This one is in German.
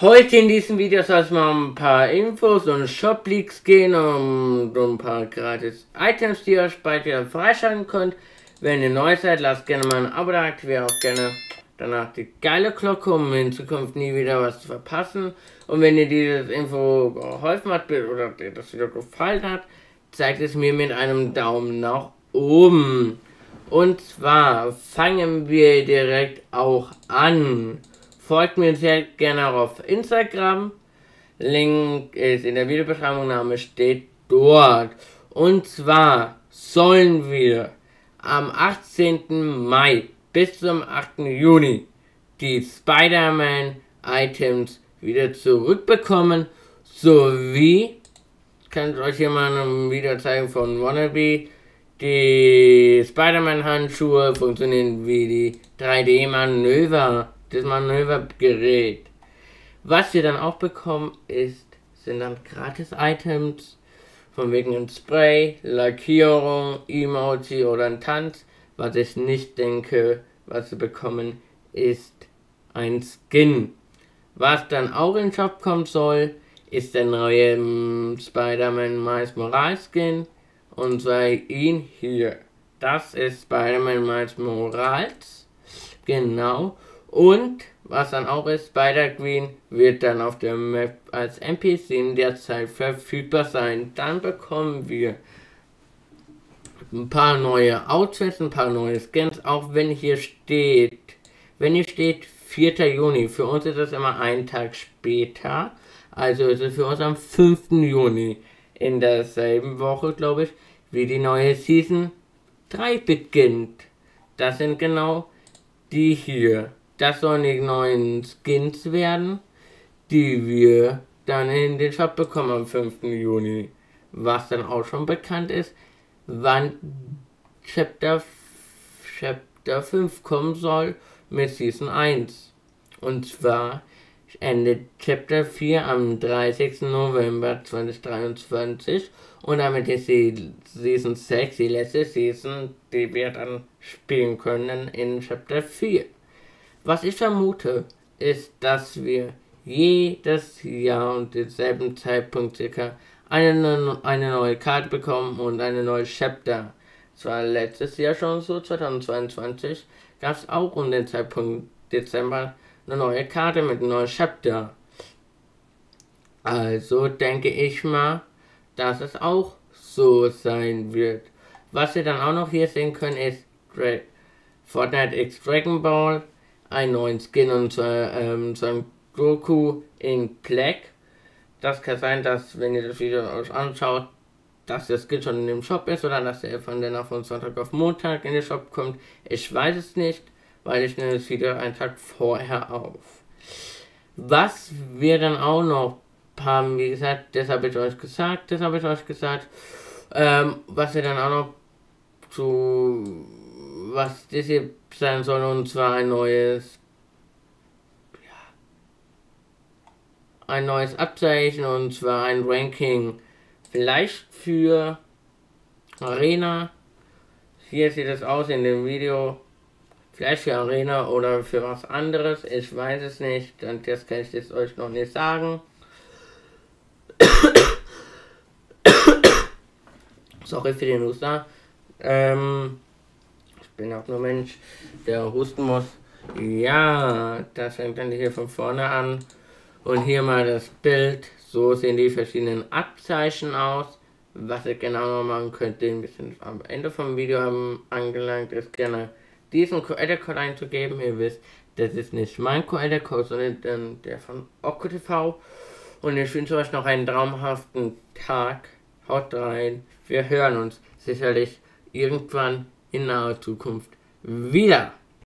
Heute in diesem Video soll es mal um ein paar Infos und Shop-Leaks gehen, um, um ein paar gratis Items, die ihr euch bald wieder freischalten könnt. Wenn ihr neu seid, lasst gerne mal ein Abo da, aktiviert auch gerne danach die geile Glocke, um in Zukunft nie wieder was zu verpassen. Und wenn ihr dieses Info geholfen hat oder das Video gefallen hat, zeigt es mir mit einem Daumen nach oben. Und zwar fangen wir direkt auch an. Folgt mir sehr gerne auf Instagram. Link ist in der Videobeschreibung, Name steht dort. Und zwar sollen wir am 18. Mai bis zum 8. Juni die Spider-Man Items wieder zurückbekommen, sowie, ich kann euch hier mal ein Video zeigen von Wannabe, die Spider-Man Handschuhe funktionieren wie die 3D-Manöver das Manövergerät. Was wir dann auch bekommen, ist, sind dann Gratis-Items, von wegen ein Spray, Lackierung, Emoji oder ein Tanz. Was ich nicht denke, was wir bekommen, ist ein Skin. Was dann auch in den Shop kommen soll, ist der neue um, Spider-Man Miles Morales Skin. Und zwar ihn hier. Das ist Spider-Man Miles Morales. Genau. Und was dann auch ist, Spider-Green wird dann auf der Map als NPC in der Zeit verfügbar sein. Dann bekommen wir ein paar neue Outfits, ein paar neue Skins, auch wenn hier steht, wenn hier steht 4. Juni, für uns ist das immer einen Tag später, also ist es für uns am 5. Juni in derselben Woche, glaube ich, wie die neue Season 3 beginnt. Das sind genau die hier. Das sollen die neuen Skins werden, die wir dann in den Shop bekommen am 5. Juni. Was dann auch schon bekannt ist, wann Chapter, Chapter 5 kommen soll mit Season 1. Und zwar endet Chapter 4 am 30. November 2023 und damit ist die Season 6, die letzte Season, die wir dann spielen können in Chapter 4. Was ich vermute, ist, dass wir jedes Jahr und denselben Zeitpunkt circa eine, eine neue Karte bekommen und eine neue Chapter. Das war letztes Jahr schon so, 2022, gab es auch um den Zeitpunkt Dezember eine neue Karte mit einem neuen Chapter. Also denke ich mal, dass es auch so sein wird. Was wir dann auch noch hier sehen können, ist Fortnite X Dragon Ball einen neuen Skin und zwar ähm, Son Goku in Black. Das kann sein, dass wenn ihr das Video euch anschaut, dass der Skin schon in dem Shop ist oder dass er von der von Sonntag auf Montag in den Shop kommt. Ich weiß es nicht, weil ich nehme das Video einen Tag vorher auf. Was wir dann auch noch haben, wie gesagt, das habe ich euch gesagt, das habe ich euch gesagt, ähm, was wir dann auch noch zu was das hier sein soll, und zwar ein neues, ja, ein neues Abzeichen, und zwar ein Ranking, vielleicht für Arena. Hier sieht es aus in dem Video. Vielleicht für Arena oder für was anderes. Ich weiß es nicht. Und das kann ich jetzt euch noch nicht sagen. Sorry für den Huster. Ähm, bin auch nur Mensch, der husten muss. Ja, das fängt dann hier von vorne an. Und hier mal das Bild. So sehen die verschiedenen Abzeichen aus. Was ihr genau machen könnt, den bisschen am Ende vom Video angelangt, ist gerne diesen QR-Code einzugeben. Ihr wisst, das ist nicht mein QR-Code, sondern der von OkkoTV. Und ich wünsche euch noch einen traumhaften Tag. Haut rein. Wir hören uns sicherlich irgendwann in naher Zukunft wieder.